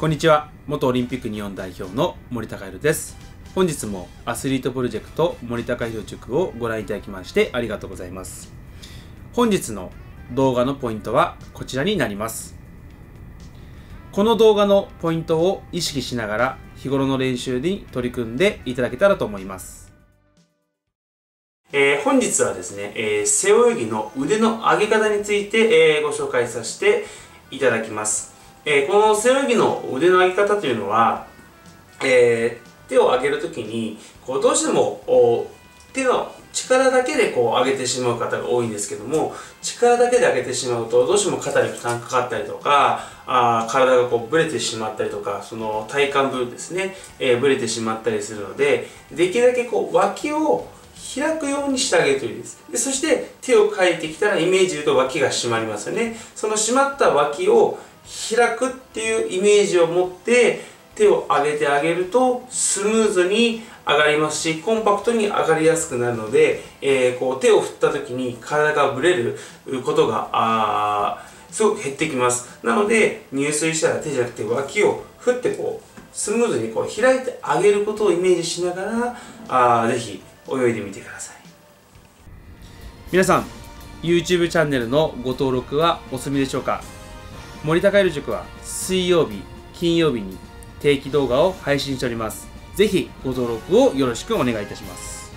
こんにちは。元オリンピック日本代表の森高弘です。本日もアスリートプロジェクト森高弘塾をご覧いただきましてありがとうございます。本日の動画のポイントはこちらになります。この動画のポイントを意識しながら日頃の練習に取り組んでいただけたらと思います。えー、本日はですね、えー、背泳ぎの腕の上げ方について、えー、ご紹介させていただきます。えー、この背泳ぎの腕の上げ方というのは、えー、手を上げるときにこうどうしても手の力だけでこう上げてしまう方が多いんですけども力だけで上げてしまうとどうしても肩に負担かかったりとかあ体がこうブレてしまったりとかその体幹部ですね、えー、ブレてしまったりするのでできるだけこう脇を開くようにしてあげるといいです。でそして手をかいてきたらイメージで言うと脇が締まりますよね。その締まった脇を開くっていうイメージを持って手を上げてあげるとスムーズに上がりますしコンパクトに上がりやすくなるので、えー、こう手を振った時に体がぶれることがあすごく減ってきます。なので入水したら手じゃなくて脇を振ってこうスムーズにこう開いてあげることをイメージしながらあぜひ泳いでみてください。皆さん YouTube チャンネルのご登録はお済みでしょうか？森高弘塾は水曜日、金曜日に定期動画を配信しております。ぜひご登録をよろしくお願いいたします。